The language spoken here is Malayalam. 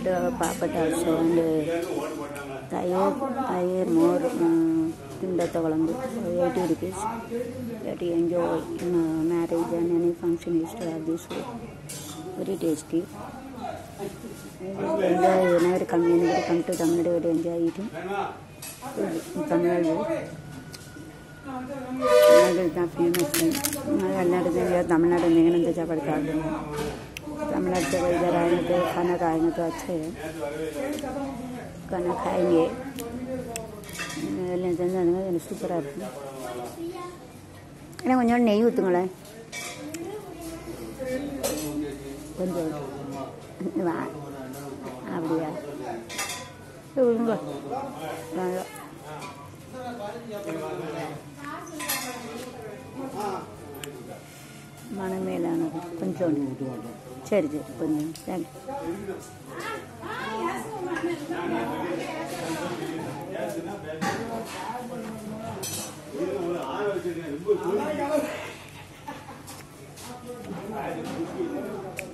sister Papa also and I wear more timda ತಗೊಳಂದು eighty rupees that enjoy in marriage and any function ಇಷ್ಟು are this very tasty enjoy ಏನಾದ್ರು ಕಮ್ಮಿ ಏನಾದ್ರು come to Tamil Nadu very enjoy ಇದು ತಮಿಳ್ನಾಡು തമിഴ്നാട് ഇതാണ് ഫേമസ് എല്ലായിടത്തും തമിഴ്നാട് എങ്ങനെ എന്താ വെച്ചാൽ പഠിക്കാറുണ്ട് தான் ஃபேமஸ் எல்லாரும் तमिलनाडु में इन्हें चावल खा तमिलनाडु से इधर आएंगे तो खाना खाएंगे तो अच्छे है खाना खाएंगे எல்லாம் செஞ்சாங்க எனக்கு சூப்பராக இருக்கும் ஏன்னா கொஞ்சம் நெய் ஊற்றுங்களேன் கொஞ்சம் வா அப்படியா விடுங்க மனம் மேலானது கொஞ்சோண்டு. சரி சரி கொஞ்சம் தேங்க்யூ ரொம்ப